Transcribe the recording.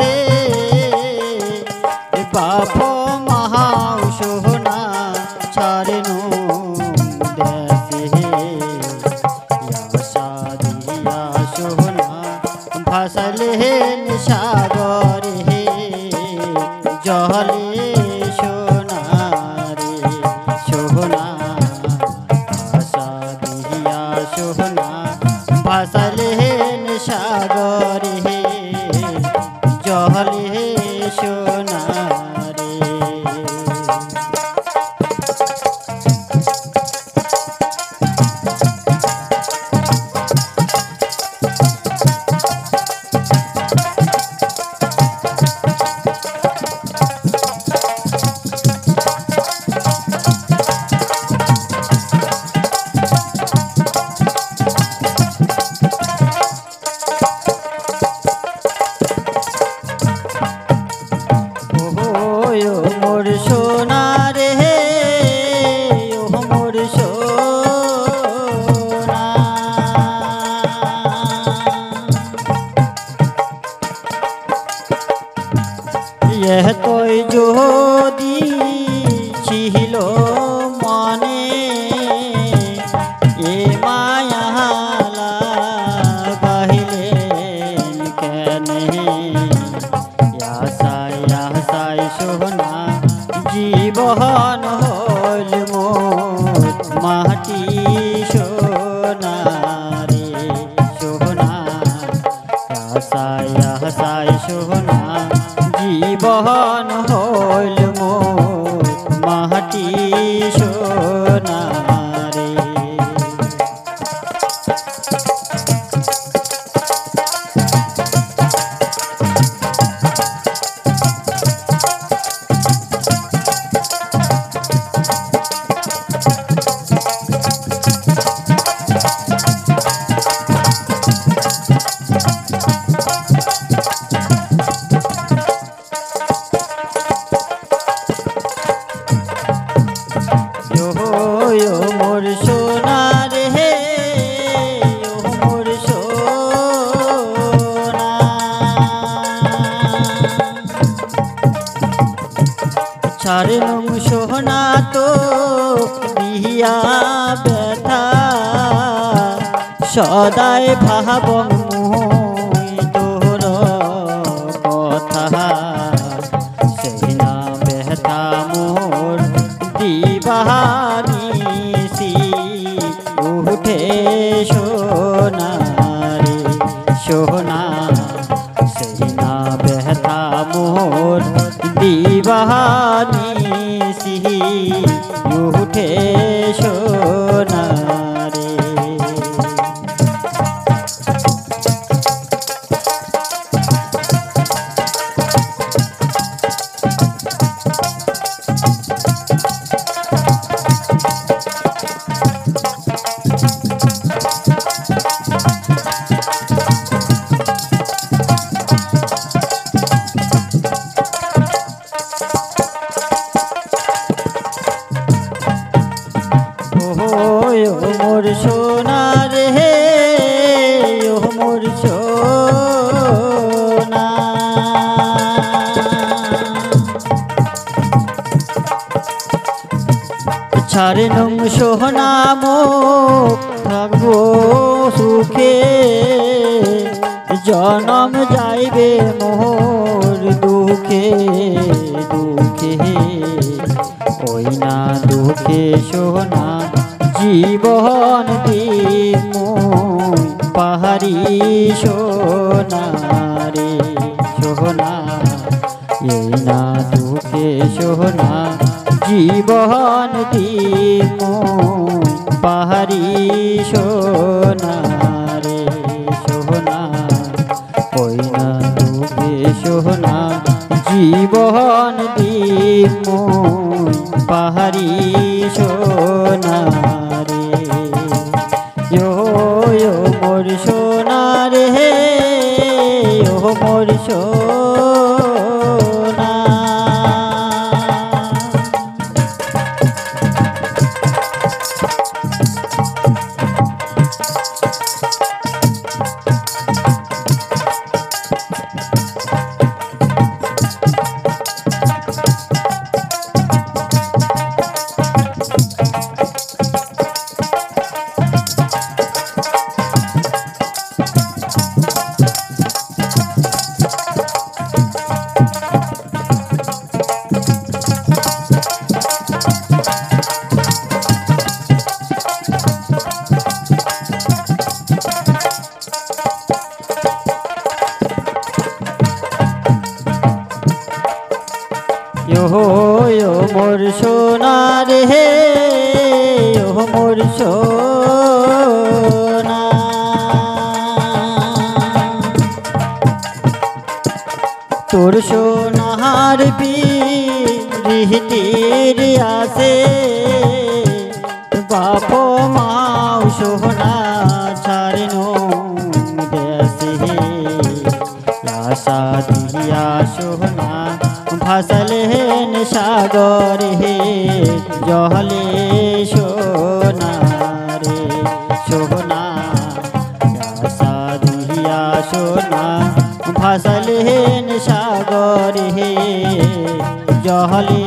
আছে। বাপ মহা সোহনা ছাড়েনো ফসল হে সাগর হে জহলে ফসল হেন সাগর হে। ছিল মনে। এ মায়া লাগাইলেন কেনে আশায় আশায় সোনা জীবন হল মাটি সোনা রে সোনা আশায় আশায় সোনা জীবন হল নম সোনা তো বিয়া ব্যথা। সদাই ভাবং মুই তোর কথা। সেই না বেহতা মোর দিবানিসি উঠে সোনা রে সোনা। সেই না বেহতা মোর দিবানিসি উঠে ছাড়ে নম সোহনা মো থাকব সুখে। জনম যাইবে মোর দুঃখে দুঃখে। ওই না দুঃখে সোহনা, জীবন দিম পাহাড়ি সোনা রে সোনা, এই না দুঃখে সোনা, জীবন দিম পাহাড়ি সোনা রে সোনা, ওই না দুঃখে সোনা, জীবন দিম পাহাড়ি মোর সোনা রে ও মোর তোর সোনার বিহিতির আসে বাপ মাও সোনা জলে সোনারে সোনা সাধিয়া সোনা ভাসলেন সাগরে জলে